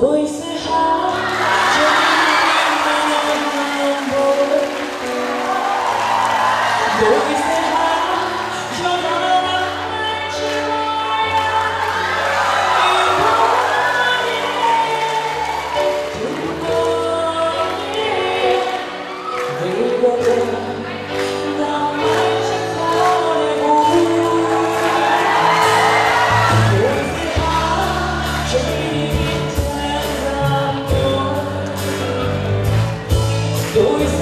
voice 네, 또 있어